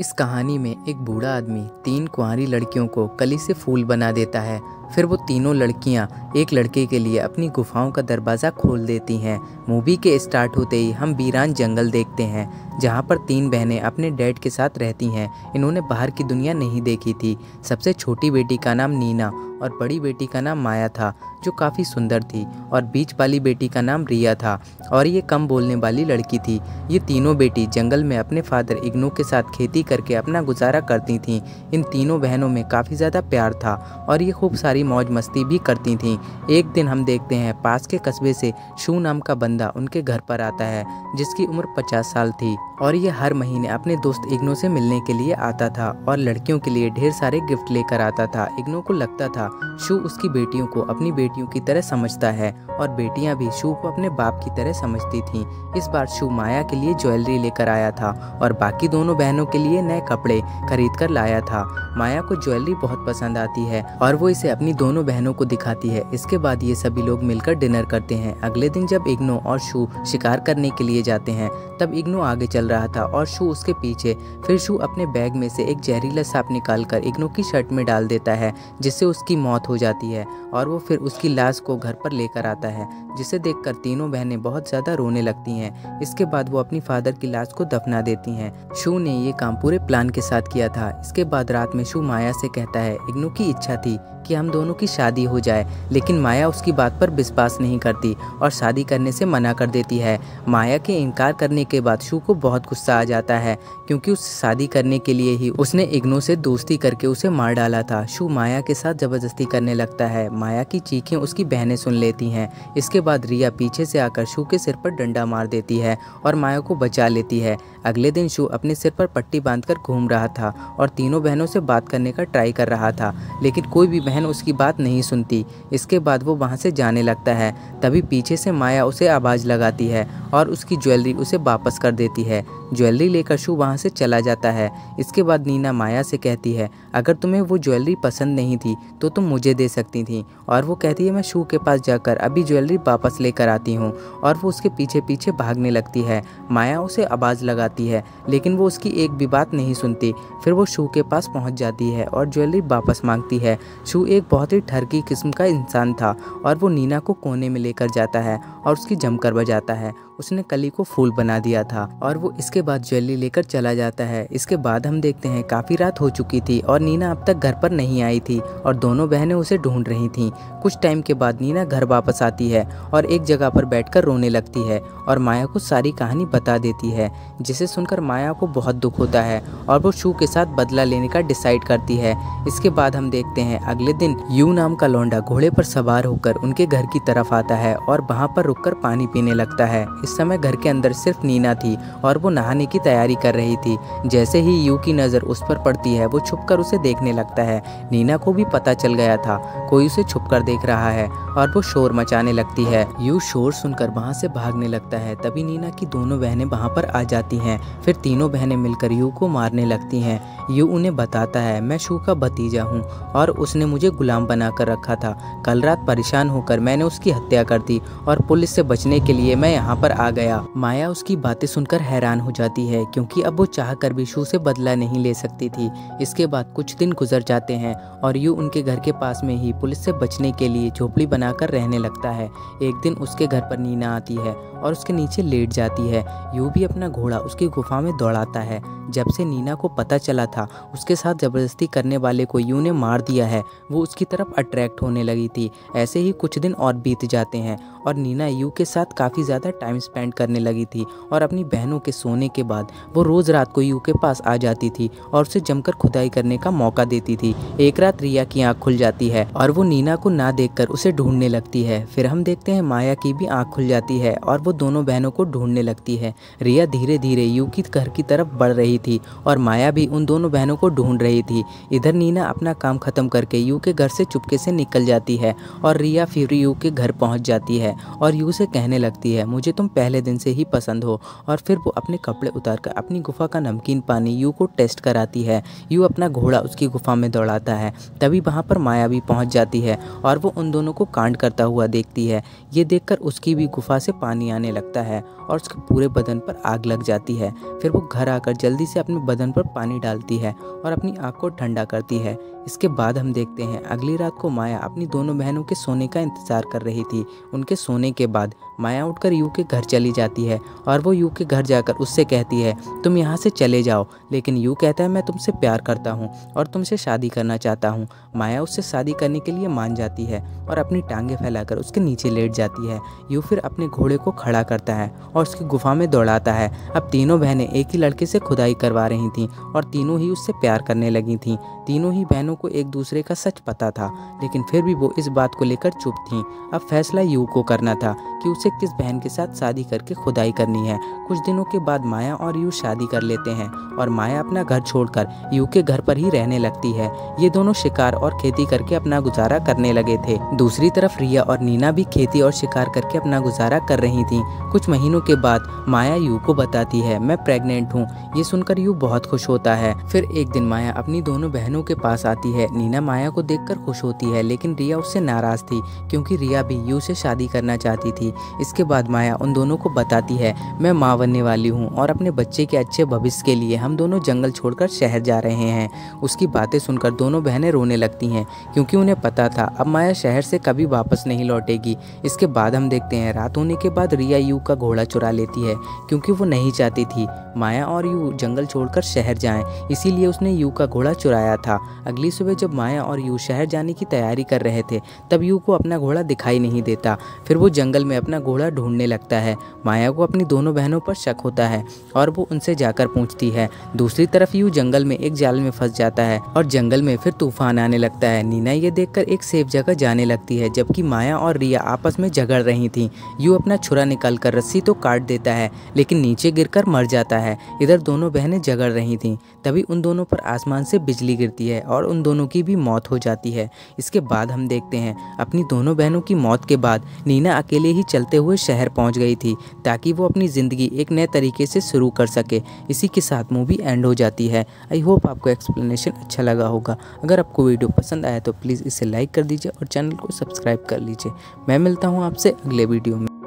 इस कहानी में एक बूढ़ा आदमी तीन कुंवारी लड़कियों को कली से फूल बना देता है। फिर वो तीनों लड़कियाँ एक लड़के के लिए अपनी गुफाओं का दरवाज़ा खोल देती हैं। मूवी के स्टार्ट होते ही हम वीरान जंगल देखते हैं, जहाँ पर तीन बहनें अपने डैड के साथ रहती हैं। इन्होंने बाहर की दुनिया नहीं देखी थी। सबसे छोटी बेटी का नाम नीना और बड़ी बेटी का नाम माया था, जो काफ़ी सुंदर थी, और बीच वाली बेटी का नाम रिया था, और ये कम बोलने वाली लड़की थी। ये तीनों बेटी जंगल में अपने फादर इग्नो के साथ खेती करके अपना गुजारा करती थीं। इन तीनों बहनों में काफ़ी ज़्यादा प्यार था, और ये खूब सारी मौज मस्ती भी करती थीं। एक दिन हम देखते हैं, पास के कस्बे से शू नाम का बंदा उनके घर पर आता है, जिसकी उम्र पचास साल थी। और ये हर महीने अपने दोस्त इग्नो से मिलने के लिए आता था और लड़कियों के लिए ढेर सारे गिफ्ट लेकर आता था। इग्नो को लगता था, शू उसकी बेटियों को अपनी बेटियों की तरह समझता है और बेटियाँ भी शू को अपने बाप की तरह समझती थीं। इस बार शू माया के लिए ज्वेलरी लेकर आया था और बाकी दोनों बहनों के लिए नए कपड़े खरीद कर लाया था। माया को ज्वेलरी बहुत पसंद आती है और वो इसे अपनी दोनों बहनों को दिखाती है। इसके बाद ये सभी लोग मिलकर डिनर करते हैं। अगले दिन जब इग्नो और शू शिकार करने के लिए जाते हैं, तब इग्नो आगे चल रहा था और शू उसके पीछे। फिर शू अपने बैग में से एक जहरीला सांप निकाल कर इग्नो की शर्ट में डाल देता है, जिससे उसकी मौत हो जाती है और वो फिर उसकी लाश को घर पर लेकर आता है, जिसे देखकर तीनों बहनें बहुत ज़्यादा रोने लगती हैं। इसके बाद वो अपनी फादर की लाश को दफना देती हैं। शू ने ये काम पूरे प्लान के साथ किया था। इसके बाद रात में शू माया से कहता है, इग्नो की इच्छा थी कि हम दोनों की शादी हो जाए, लेकिन माया उसकी बात पर विश्वास नहीं करती और शादी करने से मना कर देती है। माया के इनकार करने के बाद शू को बहुत गुस्सा आ जाता है, क्योंकि उस शादी करने के लिए ही उसने इग्नो से दोस्ती करके उसे मार डाला था। शू माया के साथ ज़बरदस्ती करने लगता है। माया की चीखें उसकी बहनें सुन लेती हैं। इसके बाद रिया पीछे से आकर शू के सिर पर डंडा मार देती है और माया को बचा लेती है। अगले दिन शू अपने सिर पर पट्टी बांधकर घूम रहा था और तीनों बहनों से बात करने का ट्राई कर रहा था, लेकिन कोई भी बहन उसकी बात नहीं सुनती। इसके बाद वो वहाँ से जाने लगता है। तभी पीछे से माया उसे आवाज़ लगाती है और उसकी ज्वेलरी उसे वापस कर देती है। ज्वेलरी लेकर शू वहाँ से चला जाता है। इसके बाद नीना माया से कहती है, अगर तुम्हें वो ज्वेलरी पसंद नहीं थी तो तुम मुझे दे सकती थी। और वो कहती है, मैं शू के पास जाकर अभी ज्वेलरी वापस लेकर आती हूँ। और वो उसके पीछे पीछे भागने लगती है। माया उसे आवाज़ लगाती है, लेकिन वो उसकी एक भी बात नहीं सुनती। फिर वो शू के पास पहुँच जाती है और ज्वेलरी वापस मांगती है। शू एक बहुत ही ठरकी किस्म का इंसान था और वो नीना को कोने में लेकर जाता है और उसकी जमकर बजाता है। उसने कली को फूल बना दिया था और वो इसके बाद ज्वेलरी लेकर चला जाता है। इसके बाद हम देखते हैं, काफ़ी रात हो चुकी थी और नीना अब तक घर पर नहीं आई थी और दोनों बहनें उसे ढूंढ रही थीं। कुछ टाइम के बाद नीना घर वापस आती है और एक जगह पर बैठकर रोने लगती है और माया को सारी कहानी बता देती है, जिसे सुनकर माया को बहुत दुख होता है और वो शू के साथ बदला लेने का डिसाइड करती है। इसके बाद हम देखते हैं, अगले दिन यू नाम का लौंडा घोड़े पर सवार होकर उनके घर की तरफ़ आता है और वहाँ पर रुककर पानी पीने लगता है। समय घर के अंदर सिर्फ़ नीना थी और वो नहाने की तैयारी कर रही थी। जैसे ही यू की नज़र उस पर पड़ती है, वो छुप उसे देखने लगता है। नीना को भी पता चल गया था, कोई उसे छुप देख रहा है और वो शोर मचाने लगती है। यू शोर सुनकर वहाँ से भागने लगता है, तभी नीना की दोनों बहनें वहाँ पर आ जाती हैं, फिर तीनों बहनें मिलकर यू को मारने लगती हैं। यू उन्हें बताता है, मैं शू का भतीजा हूँ और उसने मुझे गुलाम बनाकर रखा था। कल रात परेशान होकर मैंने उसकी हत्या कर दी और पुलिस से बचने के लिए मैं यहाँ पर आ गया। माया उसकी बातें सुनकर हैरान हो जाती है, क्योंकि अब वो चाह कर भी शू से बदला नहीं ले सकती थी। इसके बाद कुछ दिन गुजर जाते हैं और यू उनके घर के पास में ही पुलिस से बचने के लिए झोपड़ी बनाकर रहने लगता है। एक दिन उसके घर पर नीना आती है और उसके नीचे लेट जाती है। यू भी अपना घोड़ा उसकी गुफा में दौड़ाता है। जब से नीना को पता चला था, उसके साथ ज़बरदस्ती करने वाले को यू ने मार दिया है, वो उसकी तरफ़ अट्रैक्ट होने लगी थी। ऐसे ही कुछ दिन और बीत जाते हैं और नीना यू के साथ काफ़ी ज़्यादा टाइम स्पेंड करने लगी थी और अपनी बहनों के सोने के बाद वो रोज़ रात को यू के पास आ जाती थी और उसे जमकर खुदाई करने का मौका देती थी। एक रात रिया की आँख खुल जाती है और वो नीना को ना देखकर उसे ढूँढने लगती है। फिर हम देखते हैं माया की भी आँख खुल जाती है और वो दोनों बहनों को ढूँढने लगती है। रिया धीरे धीरे यू की घर की तरफ़ बढ़ रही थी और माया भी उन दोनों बहनों को ढूंढ रही थी। इधर नीना अपना काम खत्म करके यू के घर से चुपके से निकल जाती है और रिया फिर यू के घर पहुँच जाती है। है और यू से कहने लगती है, मुझे तुम पहले दिन से ही पसंद हो। और फिर वो अपने कपड़े उतार कर अपनी गुफा का नमकीन पानी यू को टेस्ट कराती है, यू अपना घोड़ा उसकी गुफा में दौड़ाता है। तभी वहाँ पर माया भी पहुँच जाती है और वो उन दोनों को कांड करता हुआ देखती है। ये देखकर उसकी भी गुफा से पानी आने लगता है और उसके पूरे बदन पर आग लग जाती है। फिर वो घर आकर जल्दी से अपने बदन पर पानी डालती है और अपनी आग को ठंडा करती है। इसके बाद हम देखते हैं, अगली रात को माया अपनी दोनों बहनों के सोने का इंतज़ार कर रही थी। उनके सोने के बाद माया उठकर यू के घर चली जाती है और वो यू के घर जाकर उससे कहती है, तुम यहाँ से चले जाओ, लेकिन यू कहता है, मैं तुमसे प्यार करता हूँ और तुमसे शादी करना चाहता हूँ। माया उससे शादी करने के लिए मान जाती है और अपनी टांगे फैलाकर उसके नीचे लेट जाती है। यू फिर अपने घोड़े को खड़ा करता है और उसकी गुफा में दौड़ाता है। अब तीनों बहनें एक ही लड़के से खुदाई करवा रही थीं और तीनों ही उससे प्यार करने लगी थीं। तीनों ही बहनों को एक दूसरे का सच पता था, लेकिन फिर भी वो इस बात को लेकर चुप थीं। अब फैसला यू को करना था कि उसे किस बहन के साथ शादी करके खुदाई करनी है? कुछ दिनों के बाद माया और यू शादी कर लेते हैं और माया अपना घर छोड़कर यू के घर पर ही रहने लगती है। ये दोनों शिकार और खेती करके अपना गुजारा करने लगे थे। दूसरी तरफ़ रिया और नीना भी खेती और शिकार करके अपना गुजारा कर रही थी। कुछ महीनों के बाद माया यू को बताती है, मैं प्रेग्नेंट हूँ। ये सुनकर यू बहुत खुश होता है। फिर एक दिन माया अपनी दोनों बहनों के पास आती है। नीना माया को देखकर खुश होती है, लेकिन रिया उससे नाराज़ थी, क्योंकि रिया भी यू से शादी करना चाहती थी। इसके बाद माया उन दोनों को बताती है, मैं माँ बनने वाली हूँ और अपने बच्चे के अच्छे भविष्य के लिए हम दोनों जंगल छोड़कर शहर जा रहे हैं। उसकी बातें सुनकर दोनों बहनें रोने लगती हैं, क्योंकि उन्हें पता था, अब माया शहर से कभी वापस नहीं लौटेगी। इसके बाद हम देखते हैं, रात होने के बाद रिया यू का घोड़ा चुरा लेती है, क्योंकि वो नहीं चाहती थी। माया और यू जंगल छोड़कर शहर जाएँ, इसीलिए उसने यू का घोड़ा चुराया था। अगली सुबह जब माया और यू शहर जाने की तैयारी कर रहे थे, तब यू को अपना घोड़ा दिखाई नहीं देता। फिर वो जंगल में अपना घोड़ा ढूँढने लगता है। माया को अपनी दोनों बहनों पर शक होता है और वो उनसे जाकर पूछती है। दूसरी तरफ़ यू जंगल में एक जाल में फंस जाता है और जंगल में फिर तूफ़ान आने लगता है। नीना ये देखकर एक सेफ़ जगह जाने लगती है, जबकि माया और रिया आपस में झगड़ रही थी। यू अपना छुरा निकाल कर रस्सी तो काट देता है, लेकिन नीचे गिरकर मर जाता है। इधर दोनों बहनें झगड़ रही थीं, तभी उन दोनों पर आसमान से बिजली गिरती है और उन दोनों की भी मौत हो जाती है। इसके बाद हम देखते हैं, अपनी दोनों बहनों की मौत के बाद नीना अकेले ही चलते हुए शहर पहुँच गई थी ताकि वो अपनी ज़िंदगी एक नए तरीके से शुरू कर सके। इसी के साथ मूवी एंड हो जाती है। आई होप आपको एक्सप्लेनेशन अच्छा लगा होगा। अगर आपको वीडियो पसंद आया तो प्लीज़ इसे लाइक कर दीजिए और चैनल को सब्सक्राइब कर लीजिए। मैं मिलता हूँ आपसे अगले वीडियो में।